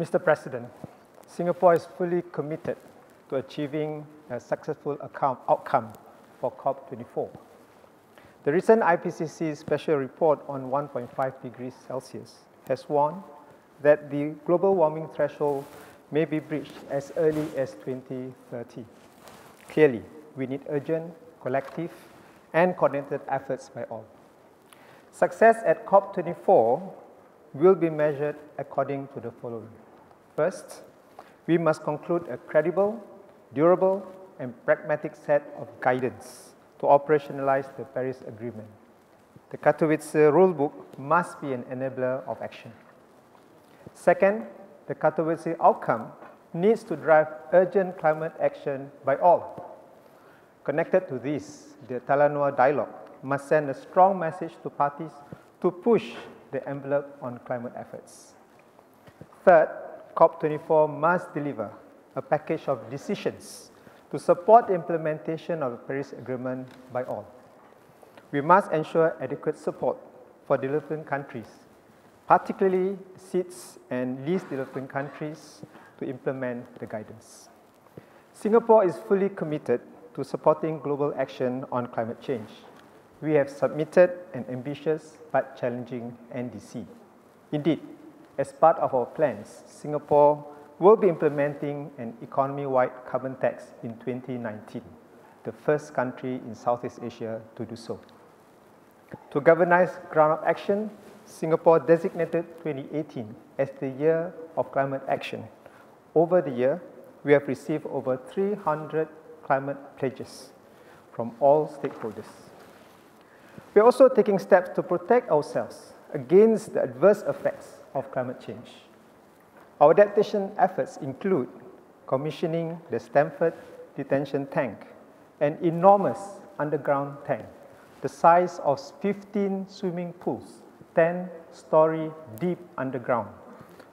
Mr. President, Singapore is fully committed to achieving a successful outcome for COP24. The recent IPCC special report on 1.5 degrees Celsius has warned that the global warming threshold may be breached as early as 2030. Clearly, we need urgent, collective, and coordinated efforts by all. Success at COP24 will be measured according to the following. First, we must conclude a credible, durable, and pragmatic set of guidance to operationalize the Paris Agreement. The Katowice rulebook must be an enabler of action. Second, the Katowice outcome needs to drive urgent climate action by all. Connected to this, the Talanoa dialogue must send a strong message to parties to push the envelope on climate efforts. Third, COP24 must deliver a package of decisions to support the implementation of the Paris Agreement by all. We must ensure adequate support for developing countries, particularly SIDS and least developing countries to implement the guidance. Singapore is fully committed to supporting global action on climate change we have submitted an ambitious but challenging NDC. Indeed, as part of our plans, Singapore will be implementing an economy-wide carbon tax in 2019, the first country in Southeast Asia to do so. To galvanize ground-up action, Singapore designated 2018 as the year of climate action. Over the year, we have received over 300 climate pledges from all stakeholders. We are also taking steps to protect ourselves against the adverse effects of climate change. Our adaptation efforts include commissioning the Stamford detention tank, an enormous underground tank, the size of 15 swimming pools, 10 story deep underground,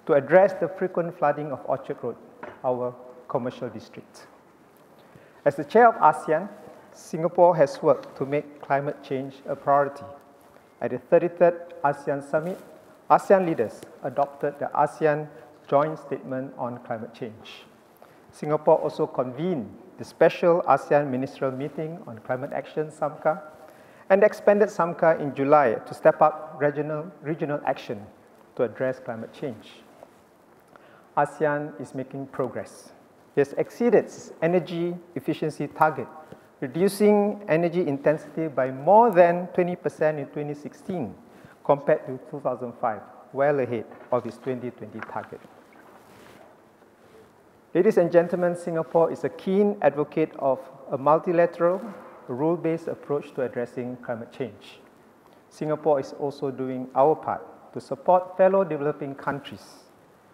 to address the frequent flooding of Orchard Road, our commercial district. As the chair of ASEAN, Singapore has worked to make climate change a priority. At the 33rd ASEAN Summit, ASEAN leaders adopted the ASEAN Joint Statement on Climate Change. Singapore also convened the special ASEAN Ministerial Meeting on Climate Action, SAMCA, and expanded SAMCA in July to step up regional, regional action to address climate change. ASEAN is making progress. It has exceeded its energy efficiency target reducing energy intensity by more than 20% in 2016 compared to 2005, well ahead of its 2020 target. Ladies and gentlemen, Singapore is a keen advocate of a multilateral, rule-based approach to addressing climate change. Singapore is also doing our part to support fellow developing countries.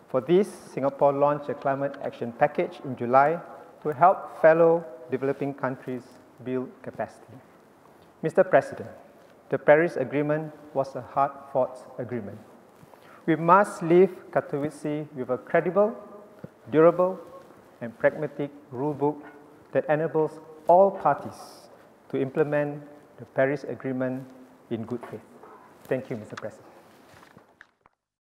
For this, Singapore launched a climate action package in July to help fellow developing countries build capacity. Mr. President, the Paris Agreement was a hard-fought agreement. We must leave Katowice with a credible, durable, and pragmatic rulebook that enables all parties to implement the Paris Agreement in good faith. Thank you, Mr. President.